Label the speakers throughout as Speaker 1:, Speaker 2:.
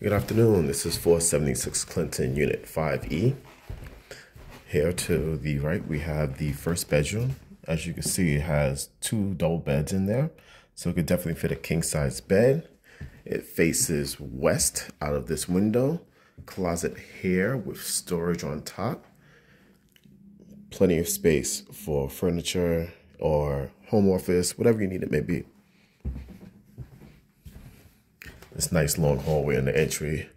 Speaker 1: Good afternoon. This is 476 Clinton, Unit 5E. Here to the right, we have the first bedroom. As you can see, it has two double beds in there, so it could definitely fit a king size bed. It faces west out of this window. Closet here with storage on top. Plenty of space for furniture or home office, whatever you need it may be. This nice long hallway in the entry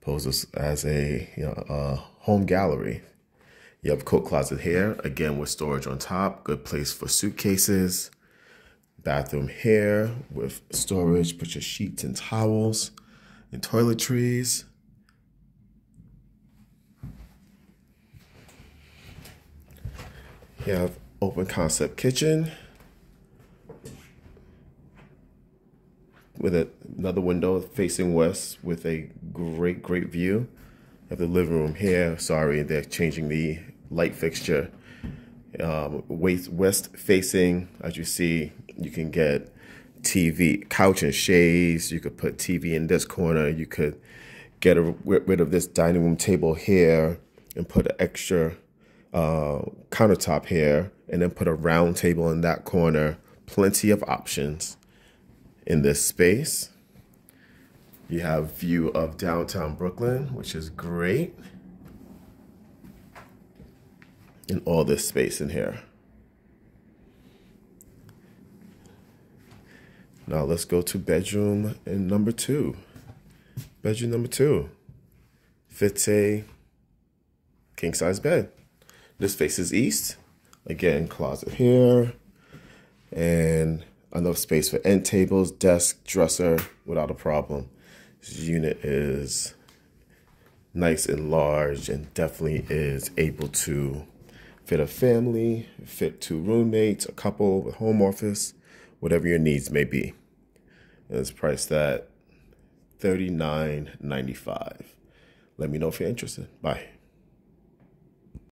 Speaker 1: poses as a you know a home gallery. You have coat closet here, again with storage on top. Good place for suitcases. Bathroom here with storage. Put your sheets and towels and toiletries. You have open concept kitchen. With a, another window facing west with a great, great view of the living room here. Sorry, they're changing the light fixture. Um, west, west facing, as you see, you can get TV, couch and shades. You could put TV in this corner. You could get a, rid of this dining room table here and put an extra uh, countertop here and then put a round table in that corner. Plenty of options in this space. You have view of downtown Brooklyn, which is great. And all this space in here. Now let's go to bedroom in number two. Bedroom number two fits a king size bed. This faces east. Again, closet here. And enough space for end tables, desk, dresser without a problem. This unit is nice and large and definitely is able to fit a family, fit two roommates, a couple with home office, whatever your needs may be. And it's priced at $39.95. Let me know if you're interested. Bye.